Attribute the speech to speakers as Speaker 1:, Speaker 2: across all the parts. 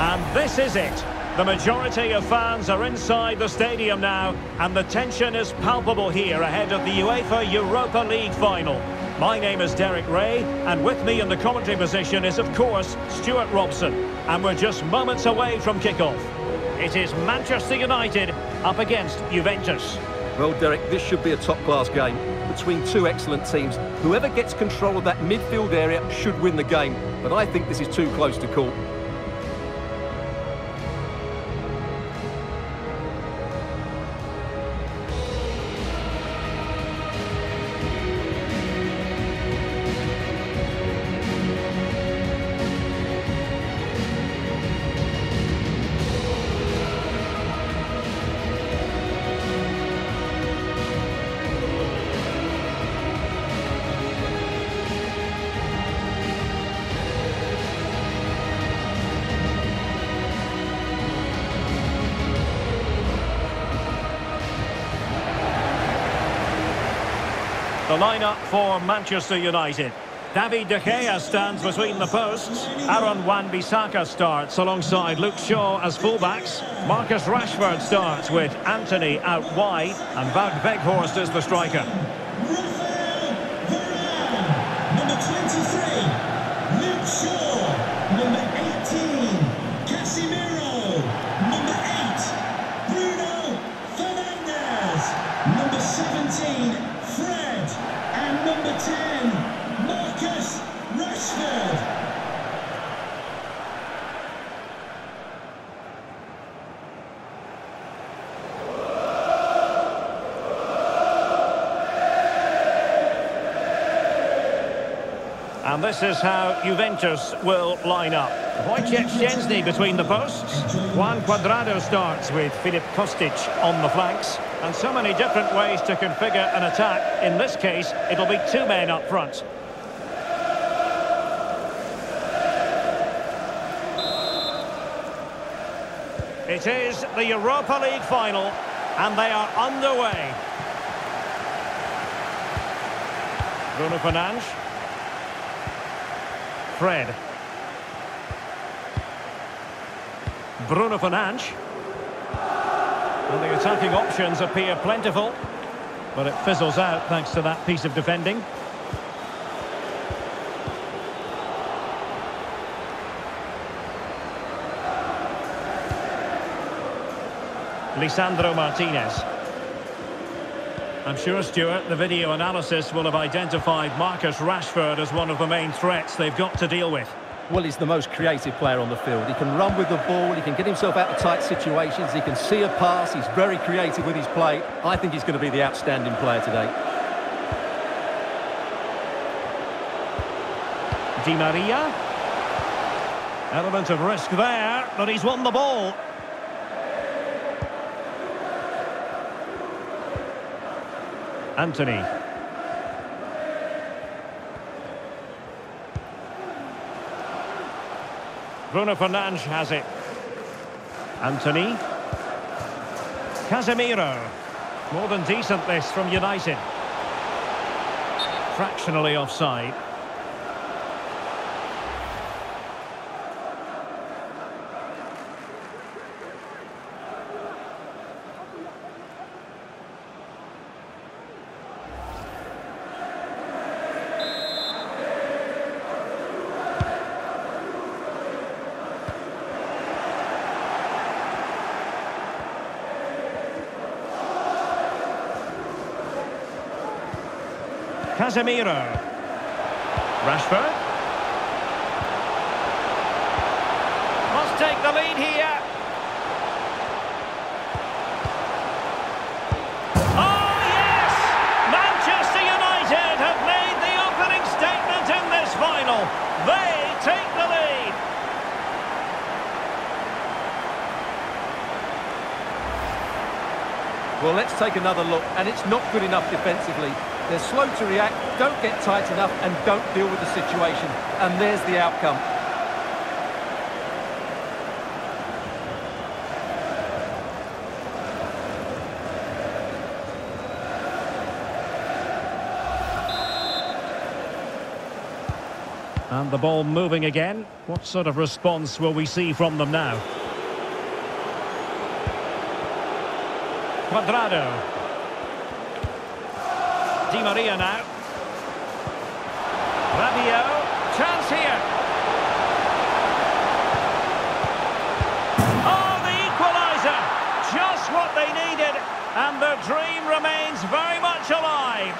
Speaker 1: And this is it. The majority of fans are inside the stadium now, and the tension is palpable here ahead of the UEFA Europa League final. My name is Derek Ray, and with me in the commentary position is, of course, Stuart Robson. And we're just moments away from kickoff. It is Manchester United up against Juventus.
Speaker 2: Well, Derek, this should be a top-class game between two excellent teams. Whoever gets control of that midfield area should win the game, but I think this is too close to call.
Speaker 1: Lineup for Manchester United. David De Gea stands between the posts. Aaron Wan-Bissaka starts alongside Luke Shaw as fullbacks. Marcus Rashford starts with Antony out wide. And Wout Weghorst is the striker.
Speaker 3: And
Speaker 1: this is how Juventus will line up. Wojciech Szczęsny between the posts. Juan Cuadrado starts with Filip Kostic on the flanks. And so many different ways to configure an attack. In this case, it'll be two men up front. It is the Europa League final, and they are underway. Bruno Fernandes. Fred. Bruno Fernandes. And the attacking options appear plentiful, but it fizzles out thanks to that piece of defending. Lisandro Martinez. I'm sure, Stuart, the video analysis will have identified Marcus Rashford as one of the main threats they've got to deal with.
Speaker 2: Well, he's the most creative player on the field. He can run with the ball, he can get himself out of tight situations, he can see a pass, he's very creative with his play. I think he's going to be the outstanding player today.
Speaker 1: Di Maria. Element of risk there, but he's won the ball. Antony. Bruno Fernandes has it. Antony. Casemiro. More than decent this from United. Fractionally offside. Casemiro. Rashford. Must take the lead here. Oh, yes! Manchester United have made the opening statement in this final. They take the lead.
Speaker 2: Well, let's take another look, and it's not good enough defensively. They're slow to react, don't get tight enough, and don't deal with the situation. And there's the outcome.
Speaker 1: And the ball moving again. What sort of response will we see from them now? Cuadrado. Di Maria now. Rabiot. Chance here. Oh, the equaliser. Just what they needed. And their dream remains very much alive.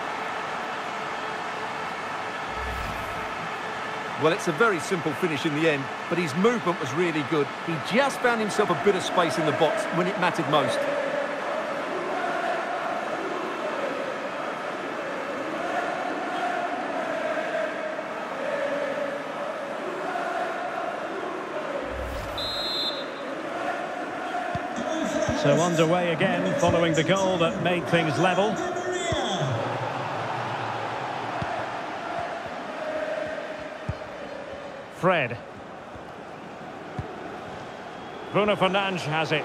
Speaker 2: Well, it's a very simple finish in the end, but his movement was really good. He just found himself a bit of space in the box when it mattered most.
Speaker 1: So underway again following the goal that made things level. Fred. Bruno Fernandes has it.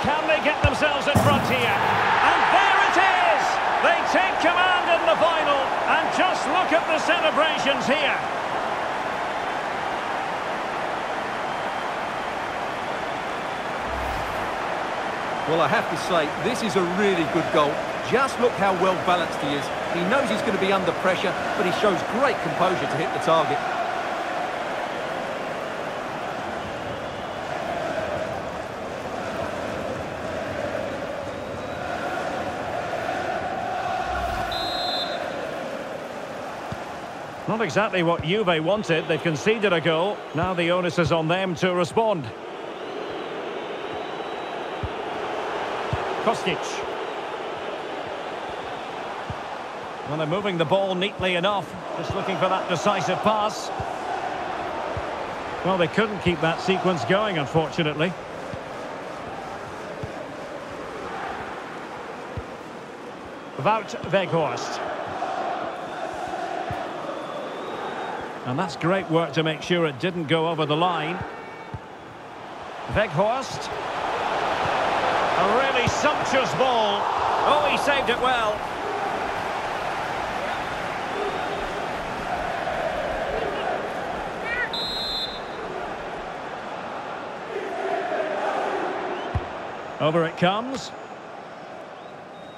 Speaker 1: Can they get themselves in front here? And there it is! They take command in the final. And just look at the celebrations here.
Speaker 2: Well, I have to say, this is a really good goal. Just look how well balanced he is. He knows he's going to be under pressure, but he shows great composure to hit the target.
Speaker 1: Not exactly what Juve wanted. They've conceded a goal. Now the onus is on them to respond. Kostic. Well, they're moving the ball neatly enough. Just looking for that decisive pass. Well, they couldn't keep that sequence going, unfortunately. Wout Weghorst. And that's great work to make sure it didn't go over the line. Weghorst. Really sumptuous ball. Oh, he saved it well. Over it comes.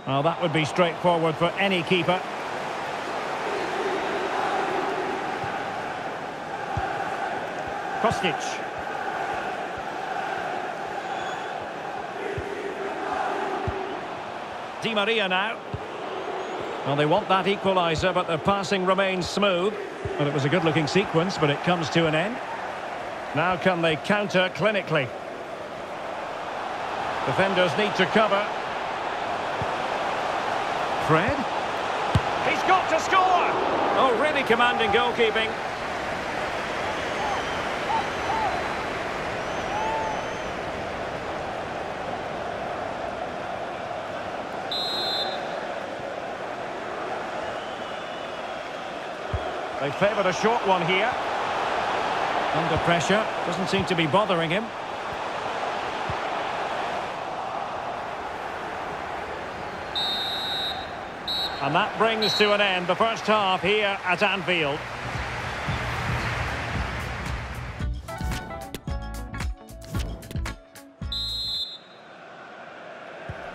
Speaker 1: Well, that would be straightforward for any keeper. Kostic. Di Maria now. Well, they want that equaliser, but the passing remains smooth. Well, it was a good-looking sequence, but it comes to an end. Now can they counter clinically? Defenders need to cover. Fred? He's got to score! Oh, really commanding goalkeeping. They favoured a short one here. Under pressure. Doesn't seem to be bothering him. And that brings to an end the first half here at Anfield.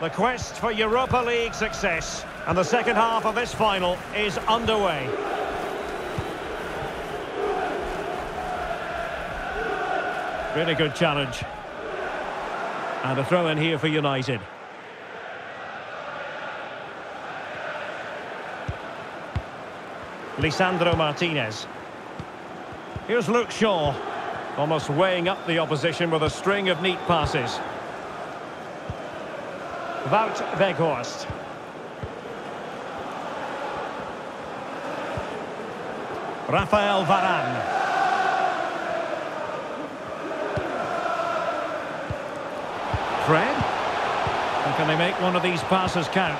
Speaker 1: The quest for Europa League success and the second half of this final is underway. Really good challenge. And a throw in here for United. Lisandro Martinez. Here's Luke Shaw. Almost weighing up the opposition with a string of neat passes. Wout Weghorst. Rafael Varane. Can they make one of these passes count?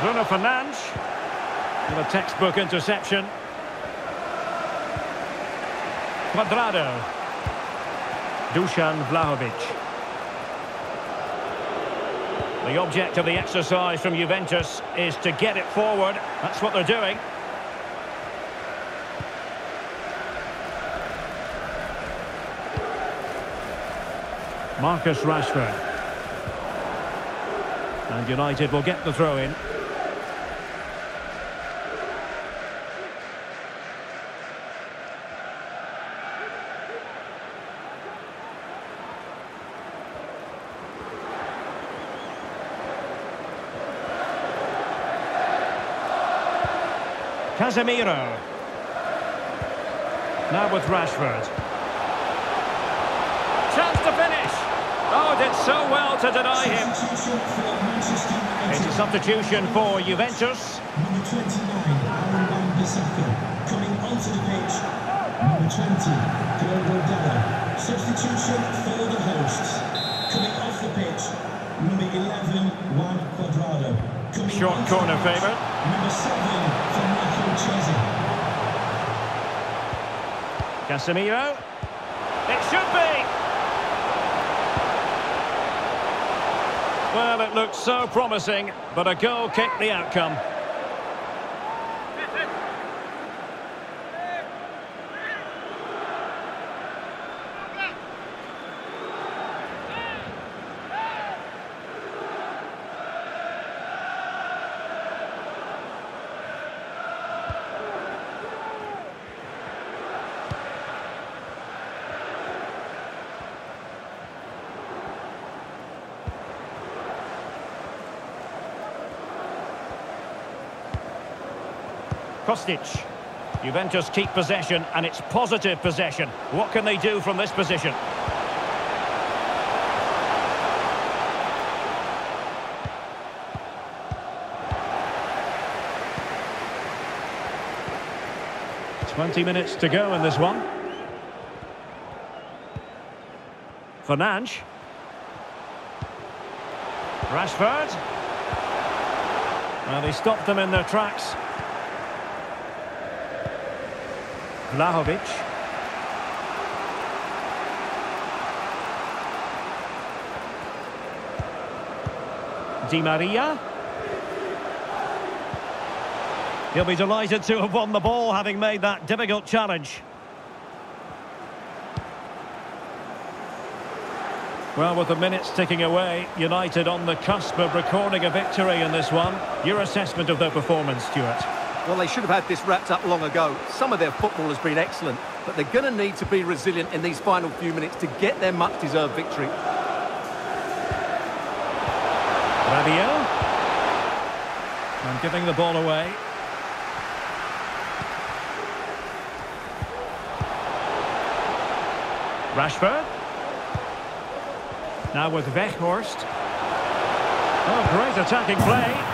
Speaker 1: Bruno Fernandes. With a textbook interception. Cuadrado. Dusan Vlahovic. The object of the exercise from Juventus is to get it forward. That's what they're doing. Marcus Rashford. And United will get the throw in. Casemiro. Now with Rashford. Chance to finish. Oh, did so well to deny him. It's a substitution for Juventus.
Speaker 3: Number 29, Aaron Wan-Bissaka. Coming onto the pitch, number 20, Diogo Dalot. Substitution for the hosts. Coming off the pitch, number 11, Juan Cuadrado. Coming
Speaker 1: Short corner favourite.
Speaker 3: Number 7, Fernando Chiesa.
Speaker 1: Casemiro. It should be. Well, it looked so promising, but a goal kicked the outcome. Kostic. Juventus keep possession, and it's positive possession. What can they do from this position? Twenty minutes to go in this one. Fernandes. Rashford. Well, they stopped them in their tracks. Vlahovic. Di Maria. He'll be delighted to have won the ball, having made that difficult challenge. Well, with the minutes ticking away, United on the cusp of recording a victory in this one. Your assessment of their performance, Stuart?
Speaker 2: Well, they should have had this wrapped up long ago. Some of their football has been excellent, but they're going to need to be resilient in these final few minutes to get their much-deserved victory.
Speaker 1: Rabiot. And giving the ball away. Rashford. Now with Weghorst. Oh, great attacking play.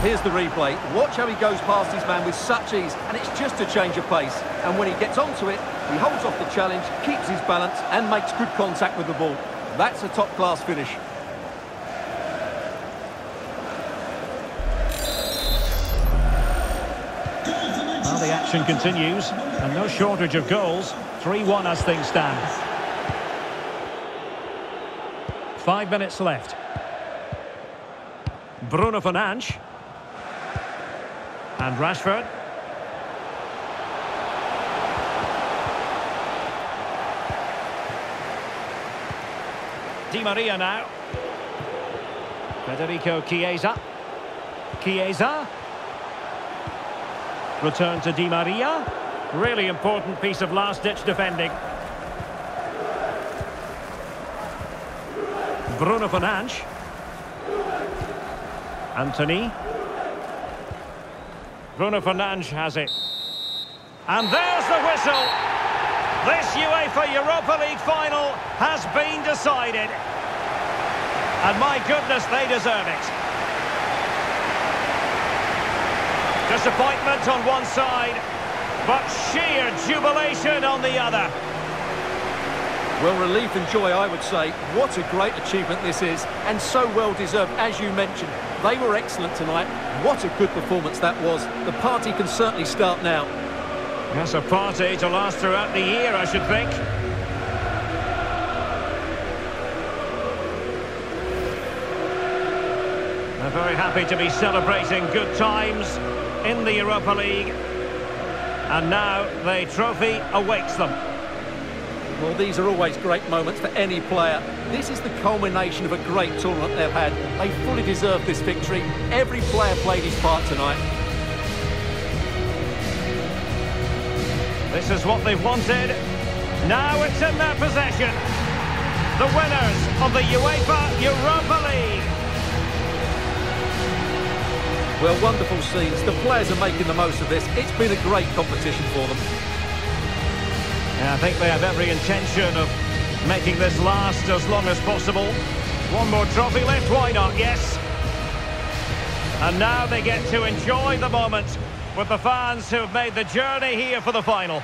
Speaker 2: Here's the replay. Watch how he goes past his man with such ease, and it's just a change of pace. And when he gets onto it, he holds off the challenge, keeps his balance, and makes good contact with the ball. That's a top-class finish.
Speaker 1: Well, the action continues, and no shortage of goals. 3-1 as things stand. Five minutes left. Bruno Fernandes. And Rashford. Di Maria now. Federico Chiesa. Chiesa. Return to Di Maria. Really important piece of last-ditch defending. Bruno Fernandes. Antony. Bruno Fernandes has it. And there's the whistle. This UEFA Europa League final has been decided. And my goodness, they deserve it. Disappointment on one side, but sheer jubilation on the other.
Speaker 2: Well, relief and joy, I would say. What a great achievement this is, and so well deserved, as you mentioned. They were excellent tonight. What a good performance that was. The party can certainly start now.
Speaker 1: That's a party to last throughout the year, I should think. They're very happy to be celebrating good times in the Europa League. And now the trophy awaits them.
Speaker 2: Well, these are always great moments for any player. This is the culmination of a great tournament they've had. They fully deserve this victory. Every player played his part tonight.
Speaker 1: This is what they've wanted. Now it's in their possession. The winners of the UEFA Europa League.
Speaker 2: Well, wonderful scenes. The players are making the most of this. It's been a great competition for them.
Speaker 1: I think they have every intention of making this last as long as possible. One more trophy left, why not, yes? And now they get to enjoy the moment with the fans who have made the journey here for the final.